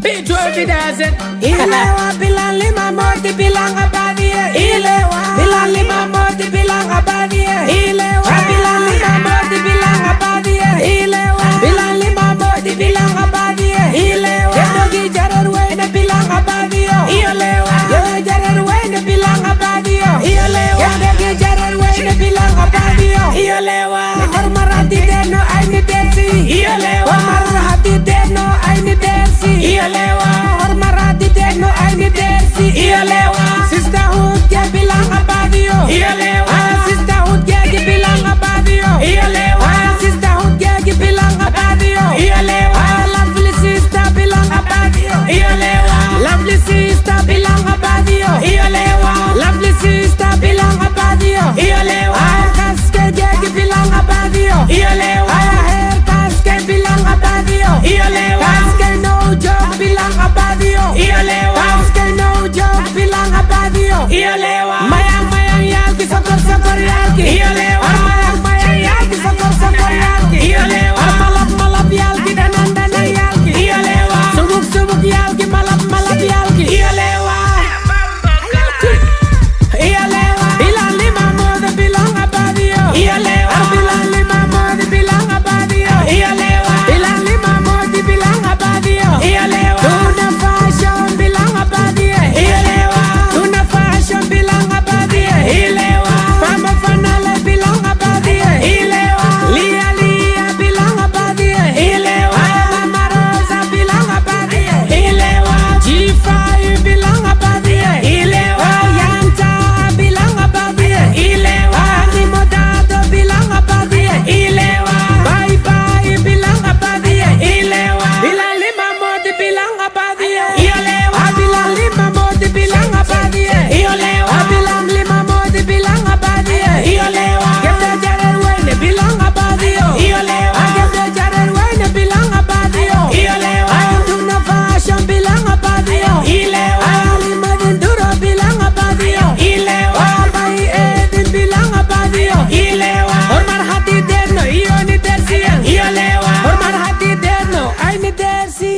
P12 dozen Ile wa bilang lima mau dibilang apa dia Hiyo lewa, uske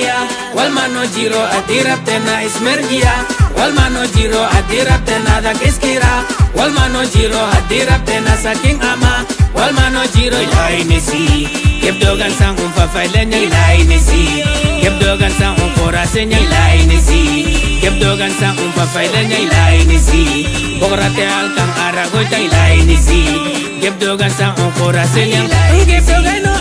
Maria Walmano giro adira tena ismergia Walmano giro adira tena da keskira Walmano giro adira tena saking ama. Walmano giro ilaini si Kep dogan sang un fafailen ilaini si Kep dogan sang un korasen ilaini si Kep dogan sang un fafailen ilaini si Bogorate alkan aragoita ilaini si Kep dogan sang un korasen ilaini si Kep dogan sang un korasen ilaini si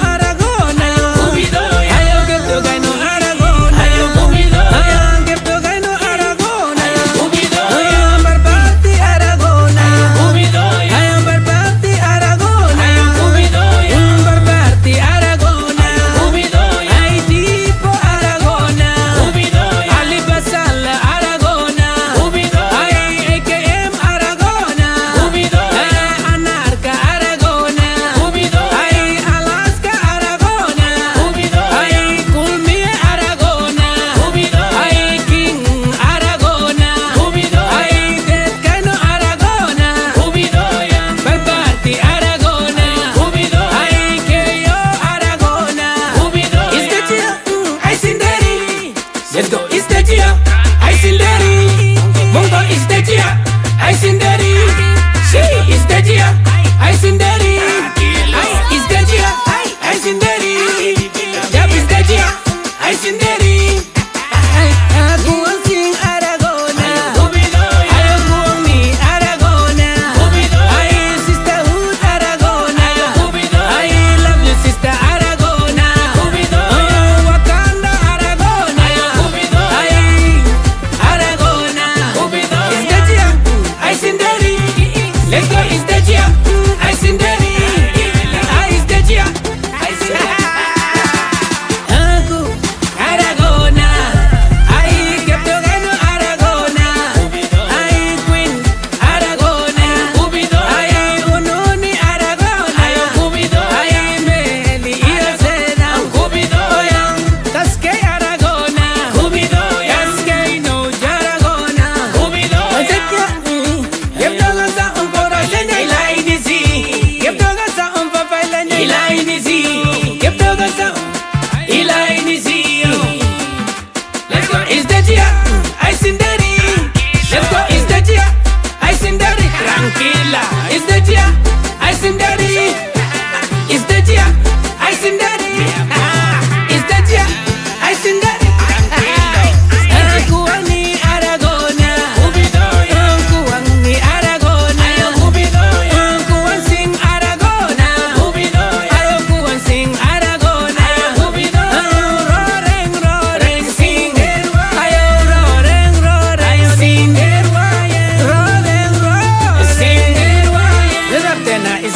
I seen daddy, she is the dear.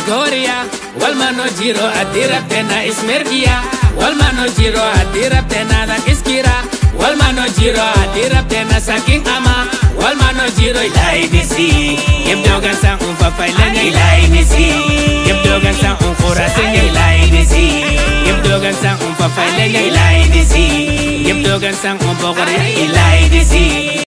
Gloria Walmano Giro Adira Pena Ismergia Walmano Giro Adira Pena Dan Iskira Walmano Giro Adira Pena Saking Ama. Walmano Giro Ilai Nisi Yem Dogan Sang Umfa Failanya Ilai Nisi Yem Dogan Sang Umfura Sanya Ilai Nisi Yem Dogan Sang Umfa Failanya Ilai Nisi Yem Dogan Sang Umfogorya Ilai Nisi